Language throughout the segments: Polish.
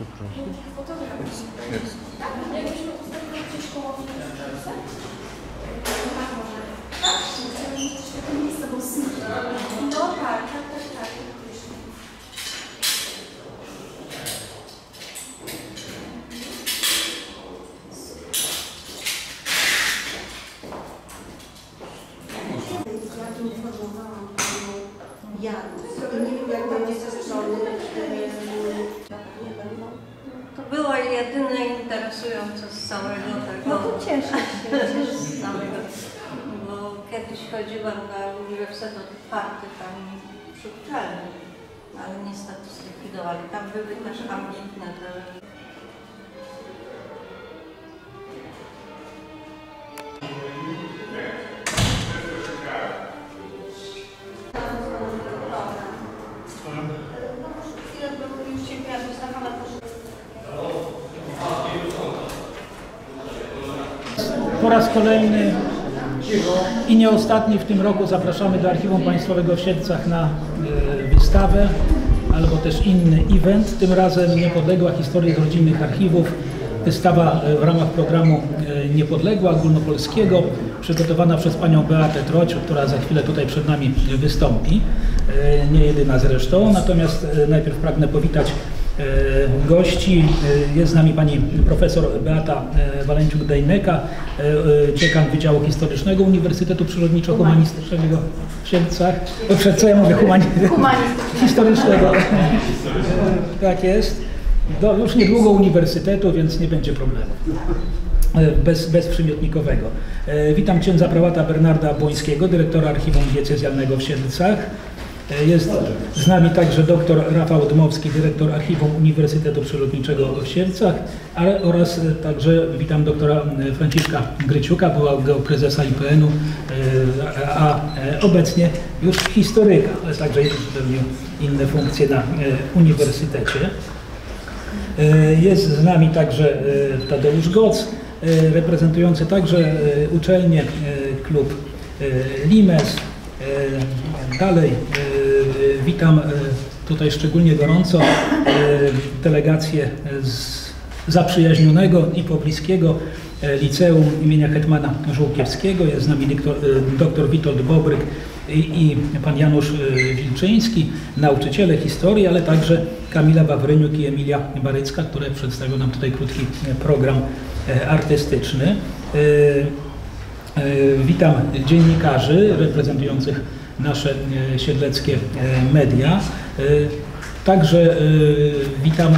przeprosić? Jest. Jakbyśmy ustawili gdzieś koło mnie Tak, może. Tak, chcemy mieć też takie miejsce, bo sny. No tak, tak, tak, tak. Jedyne interesujące z całego tego. No to cieszę się. z całego, bo kiedyś chodziłam na Uniwersytet Otwarty tam przy uczelni, ale niestety zlikwidowali. Tam były też ambitne te Chwilę, Po raz kolejny i nie ostatni w tym roku zapraszamy do Archiwum Państwowego w Siedlcach na e, wystawę albo też inny event, tym razem Niepodległa Historia z rodzinnych archiwów. Wystawa e, w ramach programu e, Niepodległa ogólnopolskiego, przygotowana przez panią Beatę Troć, która za chwilę tutaj przed nami wystąpi. Nie jedyna zresztą, natomiast najpierw pragnę powitać gości. Jest z nami pani profesor Beata e, Walenciuk-Dejneka, e, e, dziekan Wydziału Historycznego Uniwersytetu Przyrodniczo-Humanistycznego w Siedlcach. Co ja mówię? Humani Historycznego. Tak jest. Do już niedługo uniwersytetu, więc nie będzie problemu. Bez, bezprzymiotnikowego. E, Witam księdza prałata Bernarda Błońskiego, dyrektora Archiwum Diecezjalnego w Siedlcach. Jest z nami także dr Rafał Dmowski, dyrektor Archiwum Uniwersytetu Przyrodniczego w Siedlcach, ale oraz także witam doktora Franciszka Gryciuka, byłego prezesa IPN-u, a obecnie już historyka, ale także pełnił inne funkcje na e, uniwersytecie. E, Jest z nami także e, Tadeusz Goc, reprezentujący także uczelnię, klub Limes. Dalej witam e, tutaj szczególnie gorąco e, delegację z zaprzyjaźnionego i pobliskiego e, liceum imienia Hetmana Żółkiewskiego. Jest z nami dyktor, dr Witold Bobryk i, i pan Janusz Wilczyński, nauczyciele historii, ale także Kamila Wawryniuk i Emilia Barycka, które przedstawią nam tutaj krótki program artystyczny. Witam dziennikarzy reprezentujących nasze e, siedleckie e, media. E, Także witam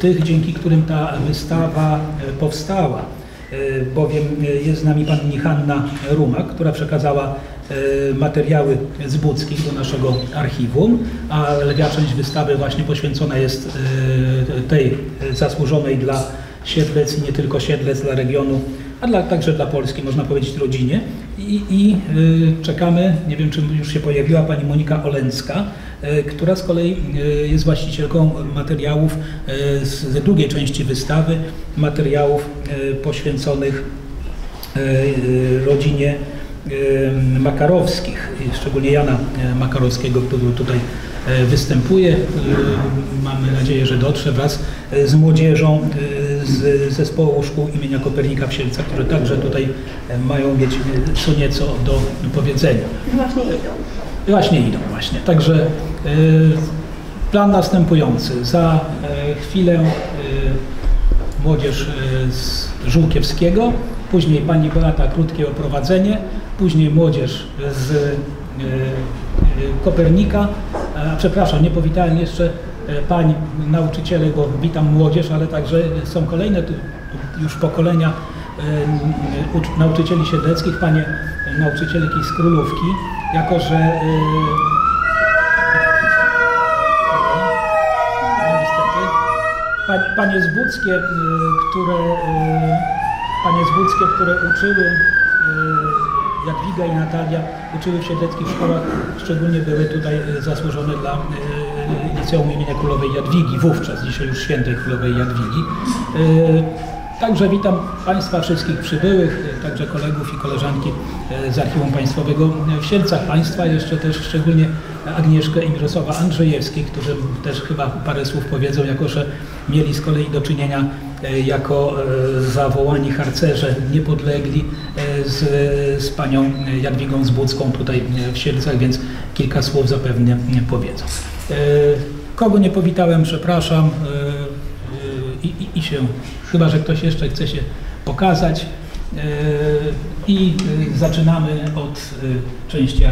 tych, dzięki którym ta wystawa powstała, bowiem jest z nami pani Hanna Rumak, która przekazała materiały z do naszego archiwum, a lwia część wystawy właśnie poświęcona jest tej zasłużonej dla Siedlec i nie tylko Siedlec, dla regionu, a dla, także dla Polski, można powiedzieć, rodzinie. I, i y, czekamy, nie wiem, czy już się pojawiła pani Monika Olęcka, y, która z kolei y, jest właścicielką materiałów y, z, z drugiej części wystawy, materiałów y, poświęconych y, rodzinie Makarowskich, szczególnie Jana Makarowskiego, który tutaj występuje. Mamy nadzieję, że dotrze wraz z młodzieżą z zespołu szkół imienia Kopernika w Sielcach, które także tutaj y, mają mieć y, co nieco do powiedzenia. Właśnie idą. Właśnie idą, właśnie. Także y, plan następujący. Za chwilę młodzież z Żółkiewskiego, później pani Beata krótkie oprowadzenie, później młodzież z Kopernika. A, przepraszam, nie powitałem jeszcze pań nauczyciele, bo witam młodzież, ale także są kolejne już pokolenia ucz- nauczycieli siedleckich, panie nauczycielki z Królówki, jako że pa- panie zbudzkie, które panie zbudzkie, które uczyły Jadwiga i Natalia uczyły w siedleckich szkołach, szczególnie były tutaj zasłużone dla liceum imienia Królowej Jadwigi, wówczas, dzisiaj już świętej Królowej Jadwigi. Y, Także witam Państwa wszystkich przybyłych, y, także kolegów i koleżanki y, z Archiwum Państwowego w Sielcach. Państwa jeszcze też szczególnie Agnieszkę i Mirosława Andrzejewskich, którzy też chyba parę słów powiedzą, jako że mieli z kolei do czynienia e, jako e, zawołani harcerze niepodlegli e, z, z panią Jadwigą Zbudzką tutaj w Siedlcach, więc kilka słów zapewne powiedzą. E, Kogo nie powitałem, przepraszam e, e, i, i, i się, chyba że ktoś jeszcze chce się pokazać. I zaczynamy od części.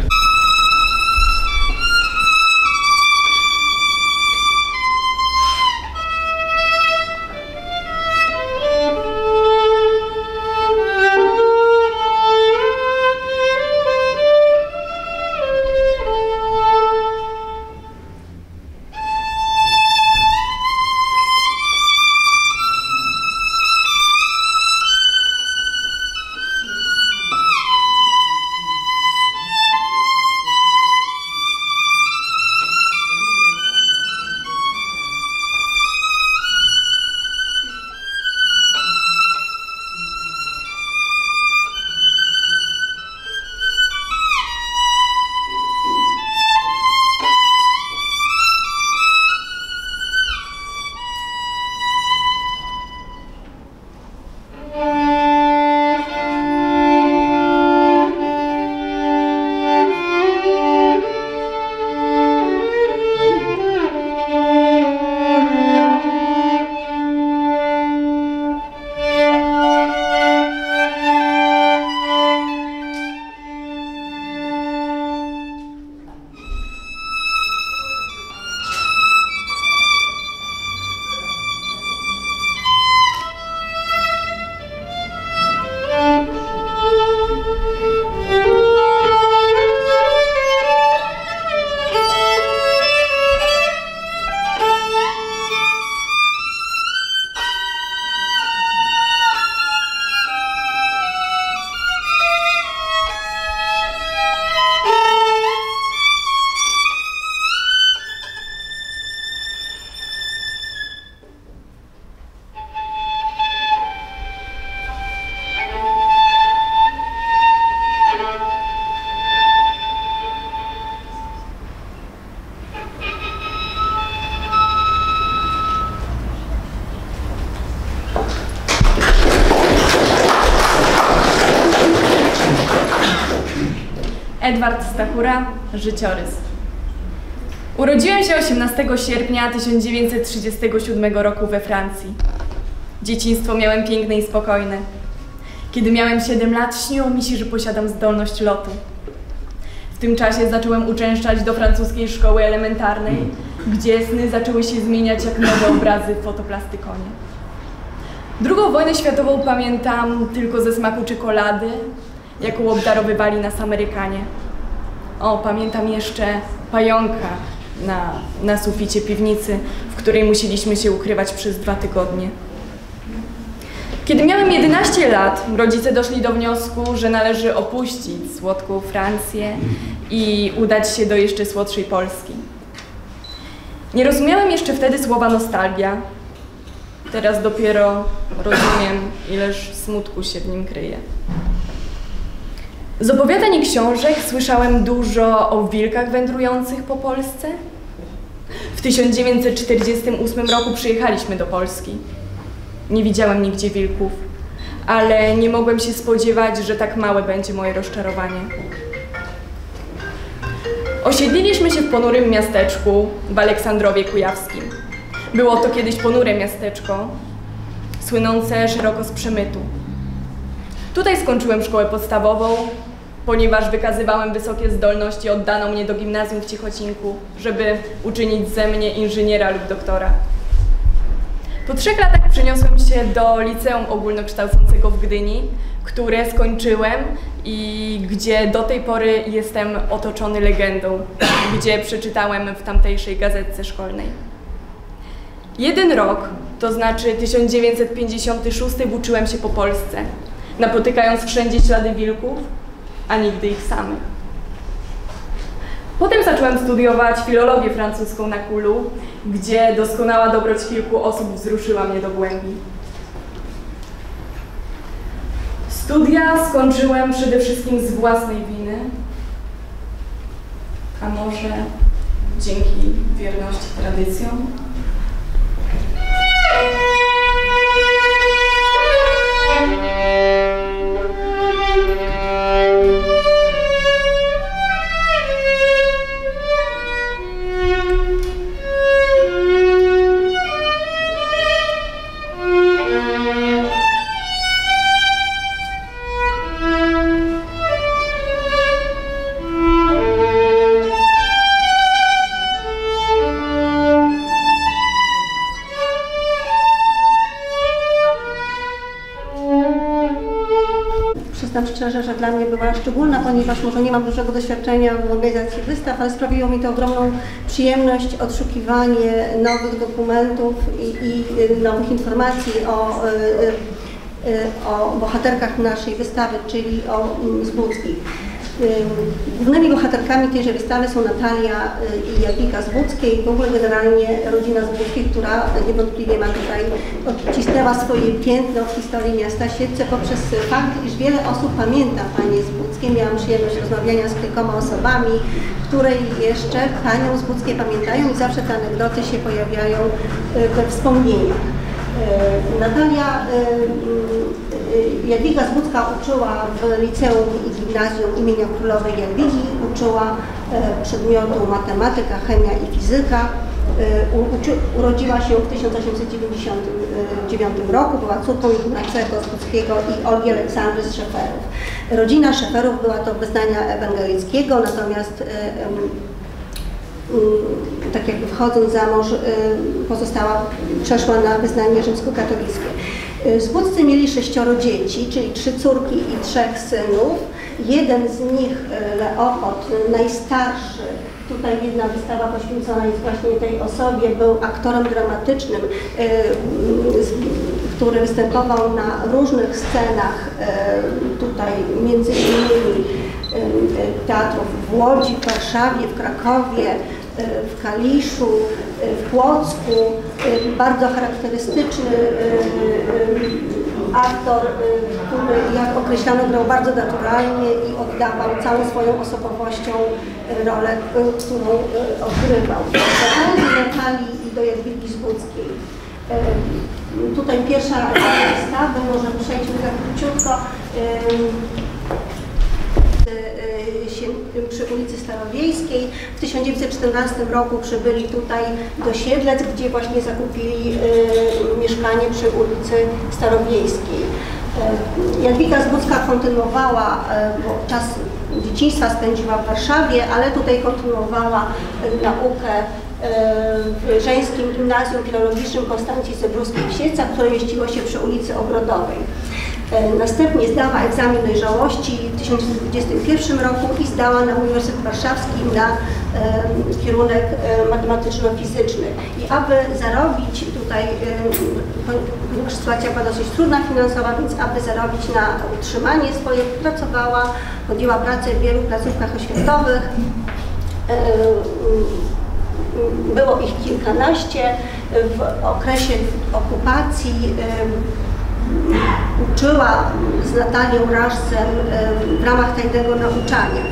Życiorys. Urodziłem się 18 sierpnia 1937 roku we Francji. Dzieciństwo miałem piękne i spokojne. Kiedy miałem 7 lat, śniło mi się, że posiadam zdolność lotu. W tym czasie zacząłem uczęszczać do francuskiej szkoły elementarnej, gdzie sny zaczęły się zmieniać jak nowe obrazy w fotoplastykonie. Drugą wojnę światową pamiętam tylko ze smaku czekolady, jaką obdarowywali nas Amerykanie. O, pamiętam jeszcze pająka na, na suficie piwnicy, w której musieliśmy się ukrywać przez dwa tygodnie. Kiedy miałem 11 lat, rodzice doszli do wniosku, że należy opuścić słodką Francję i udać się do jeszcze słodszej Polski. Nie rozumiałem jeszcze wtedy słowa nostalgia. Teraz dopiero rozumiem, ileż smutku się w nim kryje. Z opowiadań i książek słyszałem dużo o wilkach wędrujących po Polsce. W 1948 roku przyjechaliśmy do Polski. Nie widziałem nigdzie wilków, ale nie mogłem się spodziewać, że tak małe będzie moje rozczarowanie. Osiedliliśmy się w ponurym miasteczku w Aleksandrowie Kujawskim. Było to kiedyś ponure miasteczko, słynące szeroko z przemytu. Tutaj skończyłem szkołę podstawową, ponieważ wykazywałem wysokie zdolności, oddano mnie do gimnazjum w Cichocinku, żeby uczynić ze mnie inżyniera lub doktora. Po trzech latach przeniosłem się do liceum ogólnokształcącego w Gdyni, które skończyłem i gdzie do tej pory jestem otoczony legendą, gdzie przeczytałem w tamtejszej gazetce szkolnej. Jeden rok, to znaczy 1956, włóczyłem się po Polsce, napotykając wszędzie ślady wilków, a nigdy ich samych. Potem zacząłem studiować filologię francuską na Kulu, gdzie doskonała dobroć kilku osób wzruszyła mnie do głębi. Studia skończyłem przede wszystkim z własnej winy. A może dzięki wierności tradycjom? Szczerze, że dla mnie była szczególna, ponieważ może nie mam dużego doświadczenia w organizacji wystaw, ale sprawiło mi to ogromną przyjemność odszukiwanie nowych dokumentów i, i y, nowych informacji o, y, y, o bohaterkach naszej wystawy, czyli o mm, Zbódzkich. Ym, Głównymi bohaterkami tejże wystawy są Natalia i Jadwiga Zbódzkie i w ogóle generalnie rodzina Zbódzkich, która niewątpliwie ma tutaj odcisnęła swoje piętno w historii miasta Siedlce poprzez fakt, iż wiele osób pamięta Panie Zbódzkie. Miałam przyjemność rozmawiania z kilkoma osobami, które jeszcze Panią Zbódzkie pamiętają i zawsze te anegdoty się pojawiają y, we wspomnieniach. Y, Natalia y, Jadwiga Zbódzka uczyła w liceum i gimnazjum imienia Królowej Jadwigi, uczyła e, przedmiotu matematyka, chemia i fizyka. Uczy, urodziła się w 1899 roku, była córką Ignacego Zbódzkiego i Olgi Aleksandry z Szeferów. Rodzina Szeferów była to wyznania ewangelickiego, natomiast mm, tak jakby wchodząc za mąż, y, pozostała, przeszła na wyznanie rzymskokatolickie. Y, Zbódcy mieli sześcioro dzieci, czyli trzy córki i trzech synów. Jeden z nich, y, Leopold, y, najstarszy, tutaj jedna wystawa poświęcona jest właśnie tej osobie, był aktorem dramatycznym, y, który występował na różnych scenach, y, tutaj między innymi y, teatrów w Łodzi, w Warszawie, w Krakowie, w Kaliszu, w Płocku. Bardzo charakterystyczny aktor, y, który jak określano grał bardzo naturalnie i oddawał całą swoją osobowością y, rolę, y, którą odgrywał. Wracając do Natalii i do Jadwigi Zbódzkiej. Y, Tutaj pierwsza wystawa, może przejdźmy tak króciutko. Przy ulicy Starowiejskiej. W 1914 roku przybyli tutaj do Siedlec, gdzie właśnie zakupili y, mieszkanie przy ulicy Starowiejskiej. Y, Jadwiga Zbódzka kontynuowała, y, bo czas dzieciństwa spędziła w Warszawie, ale tutaj kontynuowała naukę y, w Żeńskim Gimnazjum Filologicznym Konstancji Cebruskiej w Siedlcach, które mieściło się przy ulicy Ogrodowej. E, Następnie zdała egzamin dojrzałości w 1921 roku i zdała na Uniwersytet Warszawski na e, kierunek e, matematyczno-fizyczny. I aby zarobić tutaj, ponieważ sytuacja była dosyć trudna finansowa, więc aby zarobić na utrzymanie swoje, pracowała, podjęła pracę w wielu placówkach oświatowych. Było ich kilkanaście. W okresie okupacji uczyła z Natalią Raszcem em, w ramach tajnego nauczania.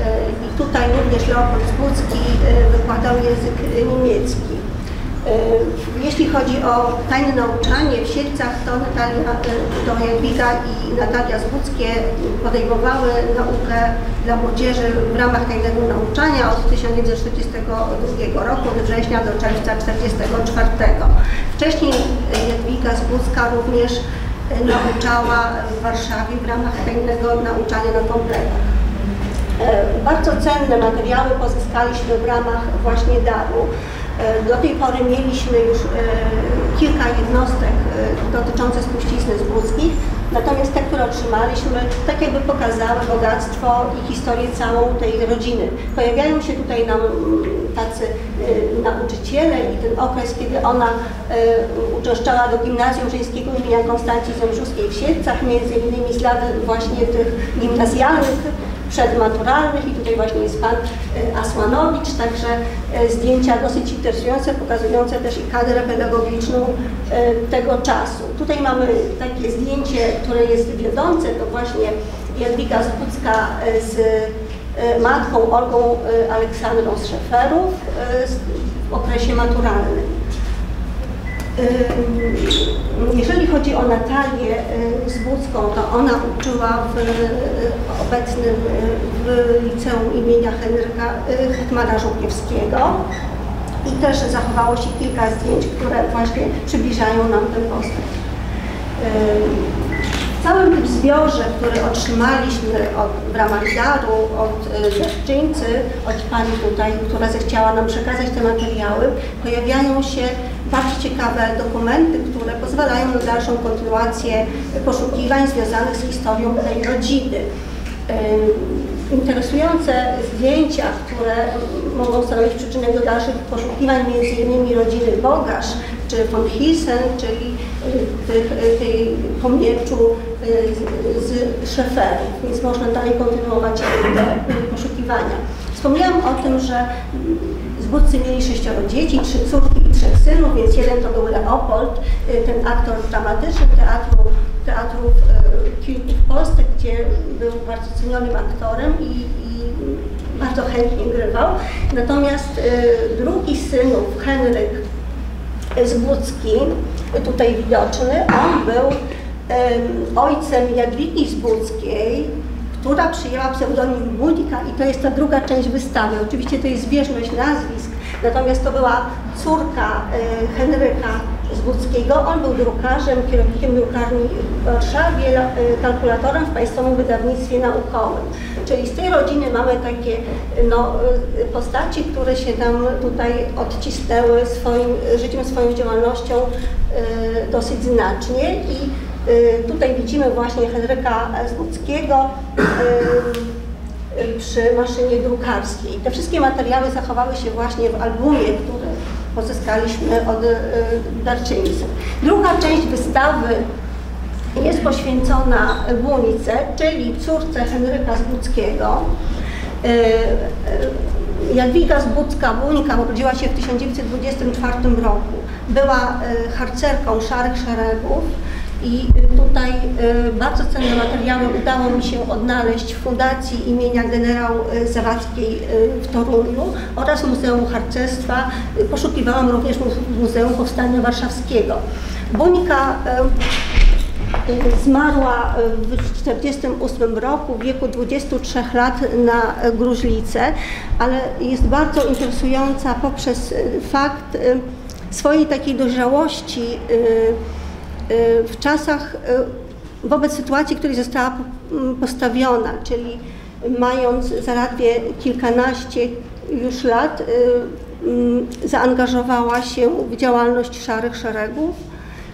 E, I tutaj również Leopold Zbódzki e, wykładał język e, niemiecki. E, Jeśli chodzi o tajne nauczanie w Siedlcach, to Natalia, e, to Jadwiga i Natalia Zbódzkie podejmowały naukę dla młodzieży w ramach tajnego nauczania od 1942 roku, od września do czerwca 1944. Wcześniej Jadwiga Zbódzka również e, nauczała w Warszawie w ramach tajnego nauczania na kompletach. Bardzo cenne materiały pozyskaliśmy w ramach właśnie daru. E, Do tej pory mieliśmy już e, kilka jednostek e, dotyczących spuścizny zbódzkich, natomiast te, które otrzymaliśmy, tak jakby pokazały bogactwo i historię całą tej rodziny. Pojawiają się tutaj nam mm, tacy nauczyciele i ten okres, kiedy ona uczęszczała do Gimnazjum Żeńskiego imienia Konstancji Zembrzuskiej w Siedlcach, między innymi z lat właśnie tych gimnazjalnych, przedmaturalnych i tutaj właśnie jest Pan e, Asłanowicz, także e, zdjęcia dosyć interesujące, pokazujące też i kadrę pedagogiczną e, tego czasu. Tutaj mamy takie zdjęcie, które jest wiodące, to właśnie Jadwiga e, z matką Olgą Aleksandrą z Szeferów w okresie maturalnym. Jeżeli chodzi o Natalię Zbudzką, to ona uczyła w y, obecnym y, w liceum imienia Henryka y, Hetmana Żółkiewskiego i też zachowało się kilka zdjęć, które właśnie przybliżają nam tę postać. Całym tym zbiorze, który otrzymaliśmy od, w ramach daru od y, darczyńcy, od Pani tutaj, która zechciała nam przekazać te materiały, pojawiają się bardzo ciekawe dokumenty, które pozwalają na dalszą kontynuację poszukiwań związanych z historią tej rodziny. Interesujące zdjęcia, które mogą stanowić przyczynę do dalszych poszukiwań, między innymi rodziny Bogasz czy von Hissen, czyli y, tych, y, tej pomieczu y, z, Szeferów, więc można dalej kontynuować poszukiwania. Wspomniałam o tym, że zbódcy mieli sześcioro dzieci, trzy córki i trzech synów, więc jeden to był Leopold, ten aktor dramatyczny teatru, teatrów w Polsce, gdzie był bardzo cenionym aktorem i, i bardzo chętnie grywał. Natomiast drugi synów, Henryk Zbódzki, tutaj widoczny, on był em, ojcem Jadwigi Zbódzkiej, która przyjęła pseudonim Budika i to jest ta druga część wystawy. Oczywiście to jest zbieżność nazwisk, natomiast to była córka e, Henryka Zbódzkiego. On był drukarzem, kierownikiem drukarni w Warszawie, e, kalkulatorem w Państwowym Wydawnictwie Naukowym. Czyli z tej rodziny mamy takie no, e, postaci, które się nam tutaj odcisnęły swoim życiem, swoją działalnością e, dosyć znacznie i tutaj widzimy właśnie Henryka Zbódzkiego e, przy maszynie drukarskiej. Te wszystkie materiały zachowały się właśnie w albumie, który pozyskaliśmy od e, darczyńcy. Druga część wystawy jest poświęcona Bunice, czyli córce Henryka Zbudzkiego. E, e, Jadwiga Zbudzka-Buńka urodziła się w 1924 roku. Była harcerką Szarych Szeregów i tutaj e, bardzo cenne materiały udało mi się odnaleźć w Fundacji imienia generał e, Zawadzkiej w Toruniu oraz Muzeum Harcerstwa. Poszukiwałam również Muzeum Powstania Warszawskiego. E, Zmarła w 1948 roku w wieku 23 lat na gruźlicę, ale jest bardzo interesująca poprzez y, fakt y, swojej takiej dojrzałości y, y, w czasach y, wobec sytuacji, której została po- m, postawiona, czyli mając zaledwie kilkanaście już lat, y, mm, zaangażowała się w działalność Szarych Szeregów.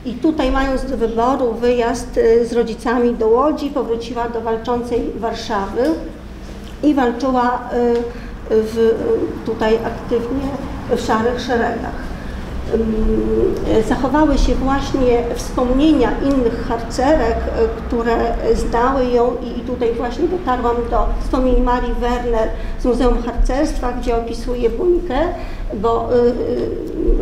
I tutaj mając do wyboru wyjazd y, z rodzicami do Łodzi, powróciła do walczącej Warszawy i walczyła y, w, y, tutaj aktywnie w szarych szeregach. Y, Zachowały się właśnie wspomnienia innych harcerek, y, które znały ją i tutaj właśnie dotarłam do wspomnień Marii Werner z Muzeum Harcerstwa, gdzie opisuje Buńkę, bo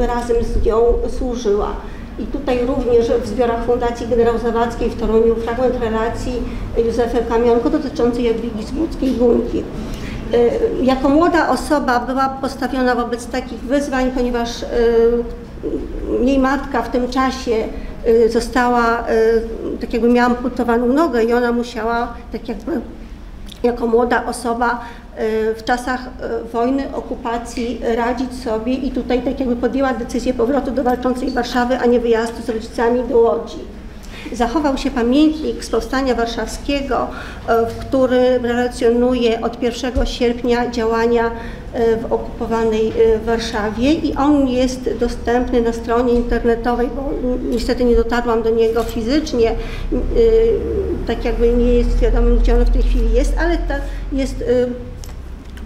y, razem z nią służyła. I tutaj również w zbiorach Fundacji Generał Zawadzkiej w Toruniu fragment relacji Józefy Kamionko dotyczącej Jadwigi Zbódzkiej Buńki. Y, Jako młoda osoba była postawiona wobec takich wyzwań, ponieważ y, jej matka w tym czasie y, została, tak jakby miała amputowaną nogę i ona musiała tak jakby jako młoda osoba w czasach wojny, okupacji radzić sobie i tutaj tak jakby podjęła decyzję powrotu do walczącej Warszawy, a nie wyjazdu z rodzicami do Łodzi. Zachował się pamiętnik z Powstania Warszawskiego, e, w którym relacjonuje od 1 sierpnia działania e, w okupowanej e, Warszawie i on jest dostępny na stronie internetowej, bo niestety nie dotarłam do niego fizycznie, tak jakby nie jest wiadomo, gdzie on w tej chwili jest, ale jest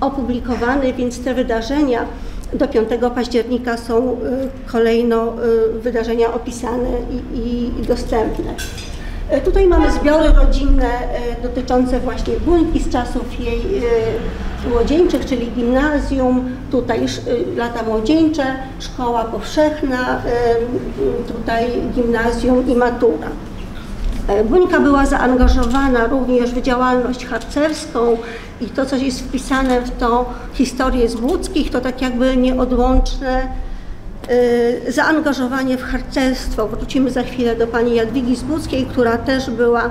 opublikowany, więc te wydarzenia do 5 października są y, kolejno y, wydarzenia opisane i, i, dostępne. Y, Tutaj mamy zbiory rodzinne y, dotyczące właśnie Buńki z czasów jej y, młodzieńczych, czyli gimnazjum, tutaj y, lata młodzieńcze, szkoła powszechna, tutaj gimnazjum i matura. E, Buńka była zaangażowana również w działalność harcerską i to, co jest wpisane w tą historię z Łódzkich, to tak jakby nieodłączne y, zaangażowanie w harcerstwo. Wrócimy za chwilę do pani Jadwigi Zbudzkiej, która też była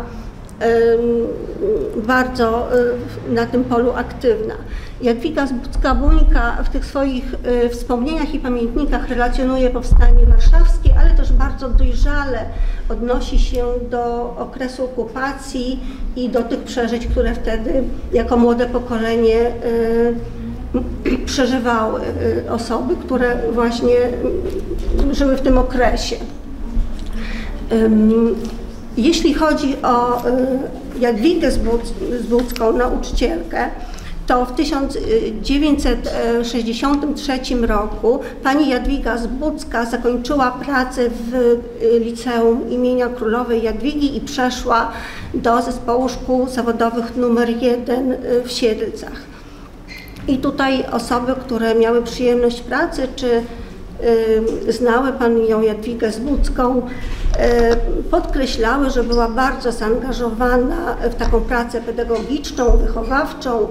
bardzo na tym polu aktywna. Jadwiga Zbudzka-Buńka w tych swoich wspomnieniach i pamiętnikach relacjonuje powstanie warszawskie, ale też bardzo dojrzale odnosi się do okresu okupacji i do tych przeżyć, które wtedy jako młode pokolenie przeżywały osoby, które właśnie żyły w tym okresie. Jeśli chodzi o Jadwigę Zbudzką, nauczycielkę, to w 1963 roku pani Jadwiga Zbudzka zakończyła pracę w Liceum imienia Królowej Jadwigi i przeszła do zespołu szkół zawodowych numer 1 w Siedlcach. I tutaj osoby, które miały przyjemność pracy, czy znały panią Jadwigę Zbudzką, podkreślały, że była bardzo zaangażowana w taką pracę pedagogiczną, wychowawczą.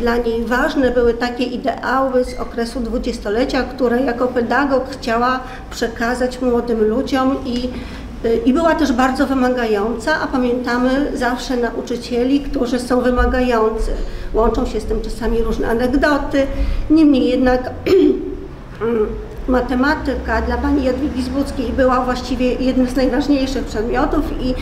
Dla niej ważne były takie ideały z okresu dwudziestolecia, które jako pedagog chciała przekazać młodym ludziom i i była też bardzo wymagająca, a pamiętamy zawsze nauczycieli, którzy są wymagający. Łączą się z tym czasami różne anegdoty. Niemniej jednak matematyka dla pani Jadwigi Zbudzkiej była właściwie jednym z najważniejszych przedmiotów i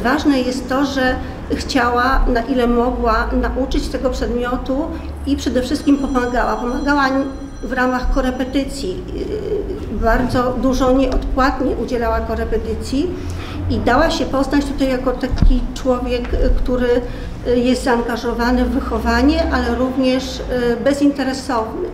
ważne jest to, że chciała na ile mogła nauczyć tego przedmiotu i przede wszystkim pomagała. Pomagała w ramach korepetycji. Bardzo dużo nieodpłatnie udzielała korepetycji i dała się poznać tutaj jako taki człowiek, który jest zaangażowany w wychowanie, ale również bezinteresowny.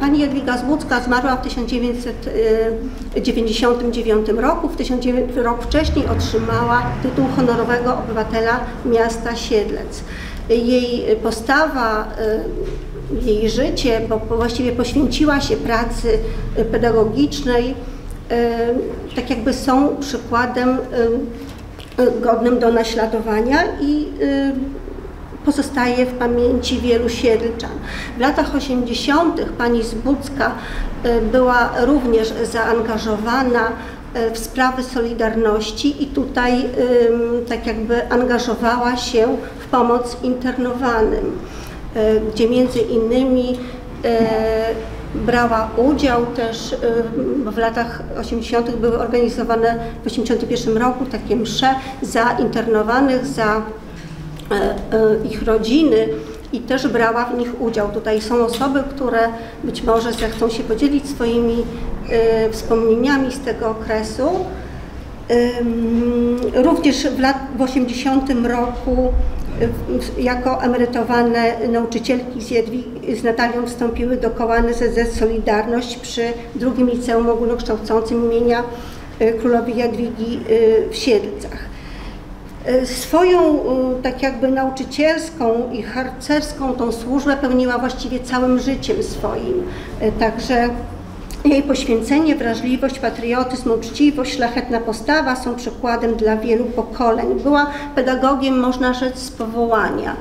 Pani Jadwiga Złucka zmarła w 1999 roku. W 1900 rok wcześniej otrzymała tytuł honorowego obywatela miasta Siedlec. Jej postawa, jej życie, bo właściwie poświęciła się pracy pedagogicznej, tak jakby są przykładem godnym do naśladowania i pozostaje w pamięci wielu siedlczan. W latach 80. pani Zbudzka e, była również zaangażowana e, w sprawy Solidarności i tutaj tak jakby angażowała się w pomoc internowanym, e, gdzie między innymi brała udział też w latach 80. były organizowane w 81 roku takie msze za internowanych, za ich rodziny i też brała w nich udział. Tutaj są osoby, które być może zechcą się podzielić swoimi e, wspomnieniami z tego okresu. Również w lat w 80 roku jako emerytowane nauczycielki z, Jedwi, z Natalią wstąpiły do koła NSZZ Solidarność przy drugim liceum ogólnokształcącym imienia królowej Jadwigi w Siedlcach. E, swoją e, tak jakby nauczycielską i harcerską tą służbę pełniła właściwie całym życiem swoim. E, także jej poświęcenie, wrażliwość, patriotyzm, uczciwość, szlachetna postawa są przykładem dla wielu pokoleń. Była pedagogiem, można rzec, z powołania.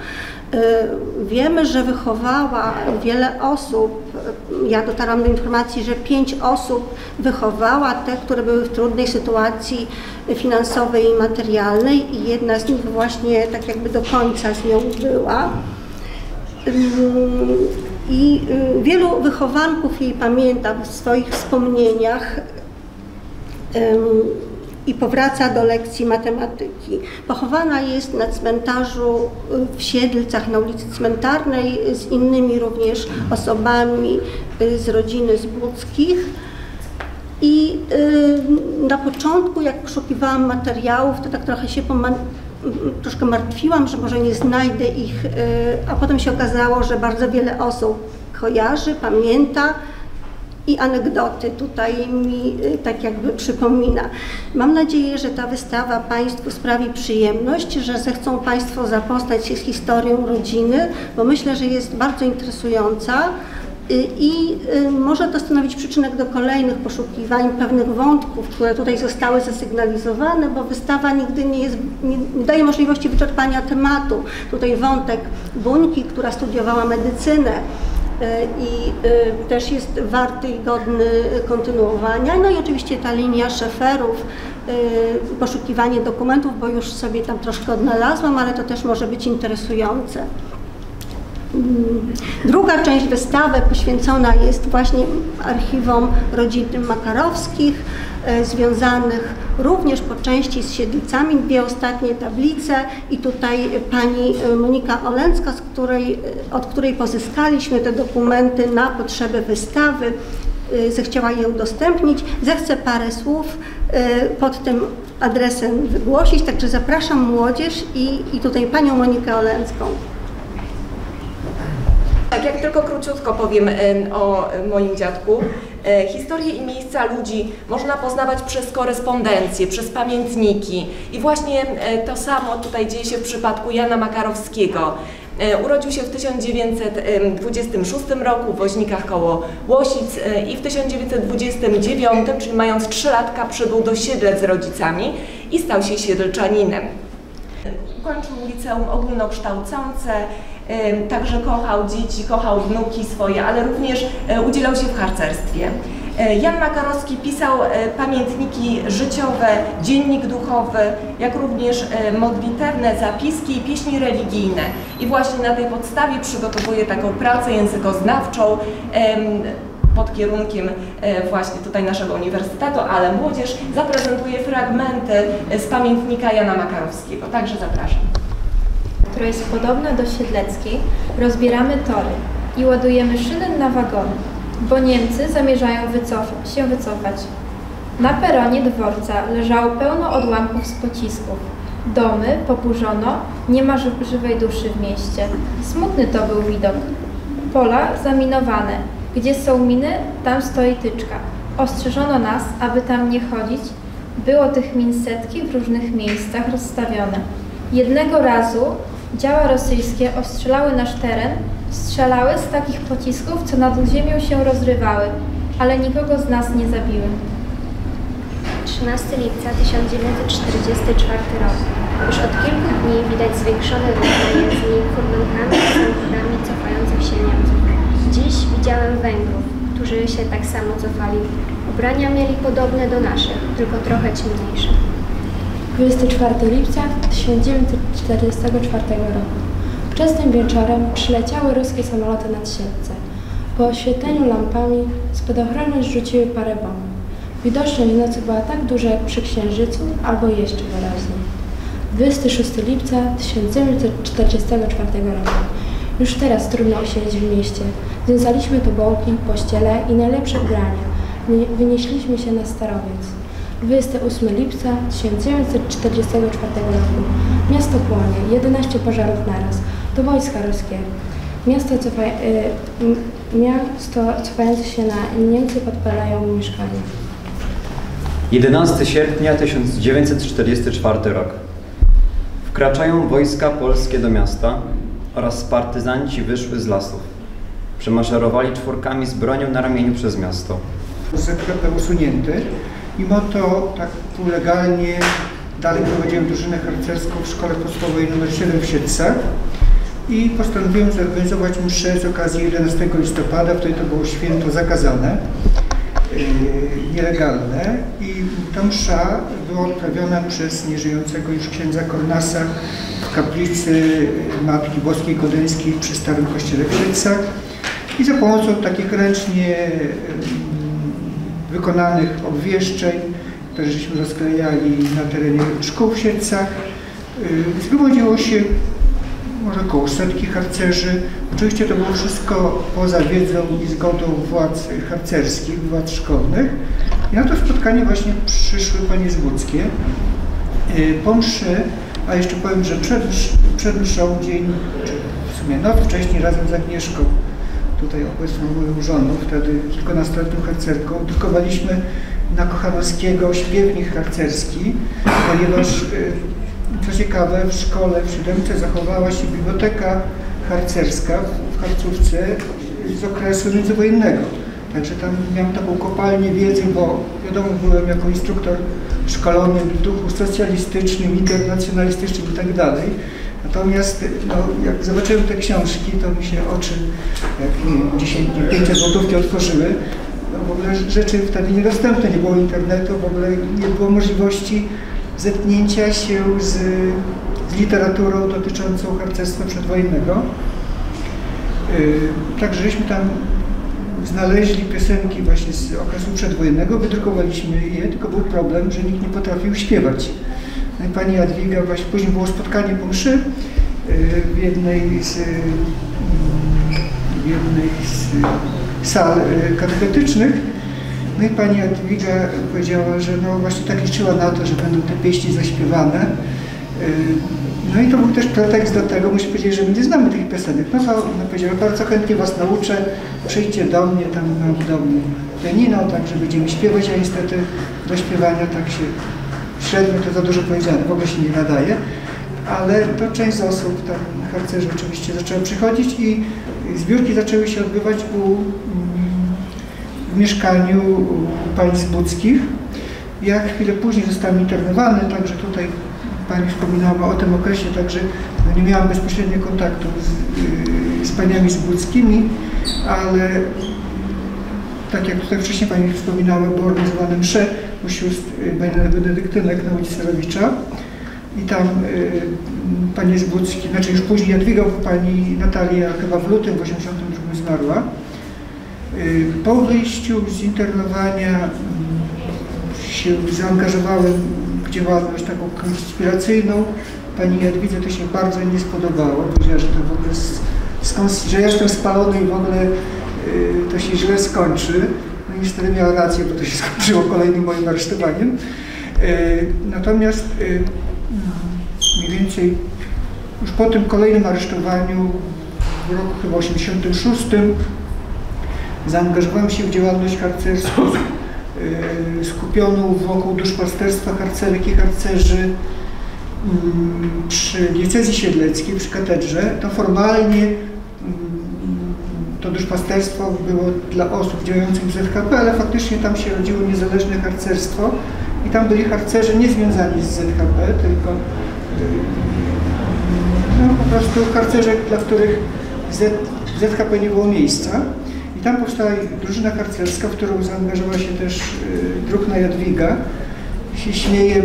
Y, wiemy, że wychowała wiele osób. Ja dotarłam do informacji, że pięć osób wychowała, te, które były w trudnej sytuacji finansowej i materialnej i jedna z nich właśnie tak jakby do końca z nią była. Y, I y, wielu wychowanków jej pamięta w swoich wspomnieniach i powraca do lekcji matematyki. Pochowana jest na cmentarzu w Siedlcach, na ulicy Cmentarnej z innymi również osobami y, z rodziny Zbudzkich. I y, na początku, jak poszukiwałam materiałów, to tak trochę się troszkę martwiłam, że może nie znajdę ich, y, a potem się okazało, że bardzo wiele osób kojarzy, pamięta, i anegdoty tutaj mi y, tak jakby przypomina. Mam nadzieję, że ta wystawa Państwu sprawi przyjemność, że zechcą Państwo zapoznać się z historią rodziny, bo myślę, że jest bardzo interesująca Y, I y, może to stanowić przyczynek do kolejnych poszukiwań pewnych wątków, które tutaj zostały zasygnalizowane, bo wystawa nigdy nie, jest, nie, daje możliwości wyczerpania tematu. Tutaj wątek Buńki, która studiowała medycynę, i y, też jest warty i godny kontynuowania. No i oczywiście ta linia szeferów, y, poszukiwanie dokumentów, bo już sobie tam troszkę odnalazłam, ale to też może być interesujące. Druga część wystawy poświęcona jest właśnie archiwom rodzinnym Makarowskich, e, związanych również po części z Siedlicami, dwie ostatnie tablice i tutaj pani e, Monika Olęcka, z której, e, od której pozyskaliśmy te dokumenty na potrzeby wystawy, zechciała je udostępnić. Zechcę parę słów pod tym adresem wygłosić, także zapraszam młodzież i, i tutaj panią Monikę Olęcką. Tak, jak tylko króciutko powiem em, o moim dziadku. E, Historie i miejsca ludzi można poznawać przez korespondencję, przez pamiętniki. I właśnie e, to samo tutaj dzieje się w przypadku Jana Makarowskiego. E, Urodził się w 1926 roku w Woźnikach koło Łosic i w 1929, czyli mając 3 latka, przybył do Siedlec z rodzicami i stał się siedlczaninem. Ukończył liceum ogólnokształcące, także kochał dzieci, kochał wnuki swoje, ale również e, udzielał się w harcerstwie. E, Jan Makarowski pisał e, pamiętniki życiowe, dziennik duchowy, jak również modlitewne zapiski i pieśni religijne. I właśnie na tej podstawie przygotowuje taką pracę językoznawczą pod kierunkiem właśnie tutaj naszego uniwersytetu, ale młodzież zaprezentuje fragmenty z pamiętnika Jana Makarowskiego. Także zapraszam. Która jest podobna do siedleckiej, rozbieramy tory i ładujemy szyny na wagony, bo Niemcy zamierzają wycofa- się wycofać. Na peronie dworca leżało pełno odłamków z pocisków. Domy poburzono, nie ma ży- żywej duszy w mieście. Smutny to był widok. Pola zaminowane. Gdzie są miny, tam stoi tyczka. Ostrzeżono nas, aby tam nie chodzić. Było tych min setki w różnych miejscach rozstawione. Jednego razu działa rosyjskie ostrzelały nasz teren, strzelały z takich pocisków, co nad ziemią się rozrywały, ale nikogo z nas nie zabiły. 13 lipca 1944 rok. Już od kilku dni widać zwiększone na jezdni furgonkami i samochodami cofających się Niemców. Dziś widziałem Węgrów, którzy się tak samo cofali. Ubrania mieli podobne do naszych, tylko trochę ciemniejsze. 24 lipca 1944 roku. Wczesnym wieczorem przyleciały ruskie samoloty nad Siedlce. Po oświetleniu lampami spadochrony zrzuciły parę bomb. Widoczność w nocy była tak duża jak przy Księżycu, albo jeszcze wyraźniej. 26 lipca 1944 roku. Już teraz trudno usiedzieć w mieście. Związaliśmy tobołki, pościele i najlepsze ubrania. Wy- Wynieśliśmy się na Starowiec. 28 lipca 1944 roku. Miasto płonie, 11 pożarów naraz. To wojska ruskie. Miasto, cofa, y, miasto cofające się na Niemcy podpalają mieszkania. 11 sierpnia 1944 rok. Wkraczają wojska polskie do miasta oraz partyzanci wyszły z lasów. Przemaszerowali czwórkami z bronią na ramieniu przez miasto. ZPP usunięty. Mimo to tak półlegalnie dalej prowadziłem drużynę harcerską w szkole podstawowej nr 7 w Siedlcach i postanowiłem zorganizować mszę z okazji 11 listopada, wtedy to było święto zakazane, yy, nielegalne i ta msza była odprawiona przez nieżyjącego już księdza Kornasa w kaplicy Matki Boskiej Kodeńskiej przy Starym Kościele w Siedlcach i za pomocą takich ręcznie ym, wykonanych obwieszczeń, które żeśmy rozklejali na terenie szkół w Siedlcach. Yy, Zgromadziło się może około setki harcerzy. Oczywiście to było wszystko poza wiedzą i zgodą władz harcerskich, władz szkolnych. I na to spotkanie właśnie przyszły panie z Łódzkie. Yy, Po mszy, a jeszcze powiem, że przed, przed mszą dzień, czy w sumie noc wcześniej razem z Agnieszką, tutaj obecną moją żoną, wtedy kilkunastoletnią harcerką, drukowaliśmy na Kochanowskiego śpiewnik harcerski, ponieważ y, co ciekawe w szkole w Siódemce zachowała się biblioteka harcerska w Harcówce z okresu międzywojennego. Także tam miałem taką kopalnię wiedzy, bo wiadomo, byłem jako instruktor szkolony w duchu socjalistycznym, internacjonalistycznym i tak. Natomiast no, jak zobaczyłem te książki, to mi się oczy, jak nie wiem, 10, 5 złotówki otworzyły. No, w ogóle rzeczy wtedy niedostępne, nie było internetu, w ogóle nie było możliwości zetknięcia się z, z literaturą dotyczącą harcerstwa przedwojennego. Yy, także żeśmy tam znaleźli piosenki właśnie z okresu przedwojennego, wydrukowaliśmy je, tylko był problem, że nikt nie potrafił śpiewać. Pani Jadwiga, właśnie później było spotkanie po mszy yy, w jednej z, yy, w jednej z sal yy, katechetycznych. No i pani Jadwiga powiedziała, że no właśnie tak liczyła na to, że będą te pieśni zaśpiewane. No i to był też pretekst do tego, muszę powiedzieć, że my nie znamy tych piosenek. No to ona powiedziała, bardzo chętnie was nauczę, przyjdźcie do mnie, tam mam w domu pianino, także będziemy śpiewać, a niestety do śpiewania tak się średnio to za dużo powiedziane, w ogóle się nie nadaje, ale to część z osób, tam harcerzy oczywiście zaczęła przychodzić i zbiórki zaczęły się odbywać u, w mieszkaniu u pani Zbuckich. Ja chwilę później zostałem internowany, także tutaj Pani wspominała o tym okresie, także no nie miałam bezpośrednio kontaktu z, z paniami zbódzkimi, ale tak jak tutaj wcześniej Pani wspominała, było organizowane msze u sióstr benedyktynek na ulicy Sarowicza i tam y, Pani Zbódzki, znaczy już później Jadwiga, Pani Natalia chyba w lutym w 82 zmarła. Y, po wyjściu z internowania y, się zaangażowałem działalność taką konspiracyjną. Pani Jadwidze to się bardzo nie spodobało. Powiedziała, że to w ogóle skąd, że jestem spalony i w ogóle y, to się źle skończy. No niestety miała rację, bo to się skończyło kolejnym moim aresztowaniem. Y, natomiast y, mniej więcej już po tym kolejnym aresztowaniu w roku chyba 86 zaangażowałem się w działalność harcerską Y, skupioną wokół duszpasterstwa harcerek i harcerzy mm, przy diecezji siedleckiej, przy katedrze, to formalnie to duszpasterstwo było dla osób działających w ZHP, ale faktycznie tam się rodziło niezależne harcerstwo i tam byli harcerze nie związani z ZHP, tylko y, no, po prostu harcerze, dla których Z, ZHP nie było miejsca tam powstała drużyna harcerska, w którą zaangażowała się też y, druhna Jadwiga. Się śmieje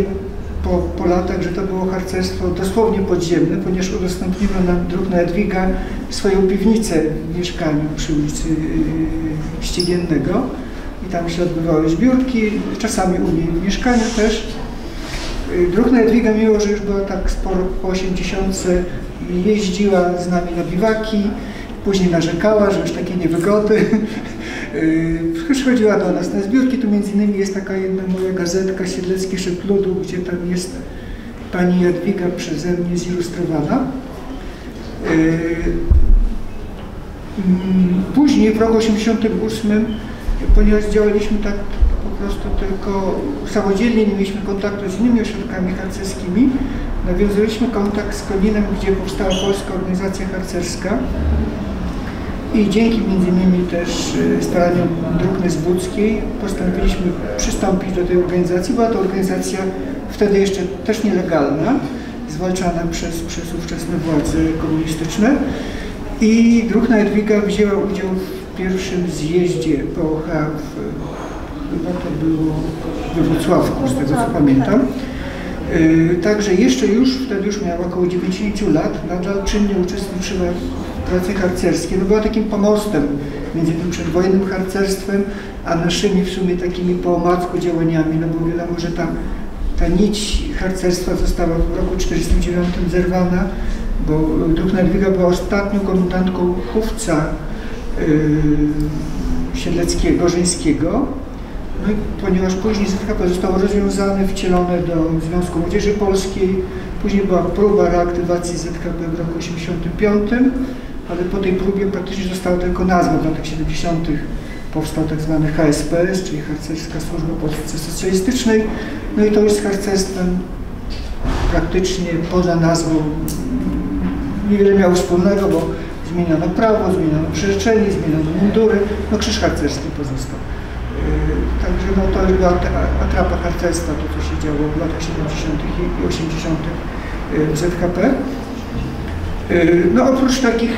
po, po latach, że to było harcerstwo dosłownie podziemne, ponieważ udostępniła nam druhna Jadwiga swoją piwnicę w mieszkaniu przy ulicy y, Ściegiennego i tam się odbywały zbiórki, czasami u niej w mieszkaniu też. Y, druhna Jadwiga, mimo że już była tak sporo po 80 jeździła z nami na biwaki, Później narzekała, że już takie niewygody. Przychodziła do nas na zbiórki. Tu między innymi jest taka jedna moja gazetka Siedlecki Szyb Ludu, gdzie tam jest pani Jadwiga przeze mnie zilustrowana. Yy, mm, później w roku 88, ponieważ działaliśmy tak po prostu tylko samodzielnie, nie mieliśmy kontaktu z innymi ośrodkami harcerskimi, nawiązaliśmy kontakt z Koninem, gdzie powstała Polska Organizacja Harcerska. I dzięki między innymi też y, staraniom Druhny Zbudzkiej postanowiliśmy przystąpić do tej organizacji. Była to organizacja wtedy jeszcze też nielegalna, zwalczana przez, przez ówczesne władze komunistyczne. I Druhna Jadwiga wzięła udział w pierwszym zjeździe POH, w, chyba to było we Wrocławku, z tego co pamiętam. Y, także jeszcze już, wtedy już miała około 90 lat, nadal czynnie uczestniczyła pracy harcerskiej, no była takim pomostem między tym przedwojennym harcerstwem, a naszymi w sumie takimi po omacku działaniami, no bo wiadomo, że ta, ta nić harcerstwa została w roku 1949 zerwana, bo Duch Nadwiga była ostatnią komendantką chówca yy, siedleckiego, żeńskiego, no i ponieważ później ZHP zostało rozwiązane, wcielone do Związku Młodzieży Polskiej, później była próba reaktywacji ZHP w roku 1985, ale po tej próbie praktycznie została tylko nazwa w latach 70. Powstał tak zwany HSPS, czyli Harcerska Służba Polityce Socjalistycznej. No i to już z harcerstwem praktycznie poza nazwą niewiele miało wspólnego, bo Zmieniono prawo, zmieniono przyrzeczenie, zmieniono mundury, no krzyż harcerski pozostał. Yy, Także no, to już była atrapa harcerstwa, to co się działo w latach 70. i 80. w ZKP. Yy, No oprócz takich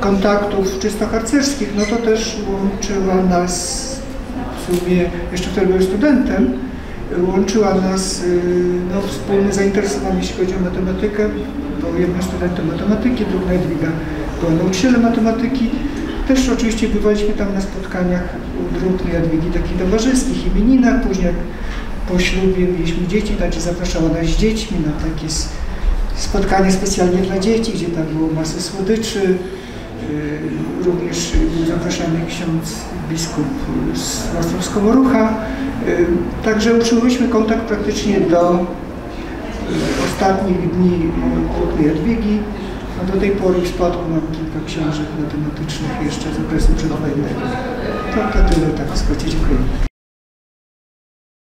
kontaktów czysto harcerskich, no to też łączyła nas w sumie, jeszcze wtedy byłem studentem, łączyła nas yy, no, wspólne zainteresowanie, jeśli chodzi o matematykę, bo jednym studentem matematyki, druga Edwiga była nauczycielem matematyki. Też oczywiście bywaliśmy tam na spotkaniach u drugiej Jadwigi takich towarzyskich, imieninach, później po ślubie mieliśmy dzieci, także zapraszała nas z dziećmi na takie spotkanie specjalnie dla dzieci, gdzie tam było masę słodyczy. Yy, Również był zapraszany ksiądz biskup z Ostrowsko-Morucha. Yy, Także utrzymaliśmy kontakt praktycznie do yy, ostatnich dni Królnej Jadwigi. A do tej pory w spadku mam kilka książek matematycznych jeszcze z okresu przedwojennego. To, to tyle tak w skrócie. Dziękuję.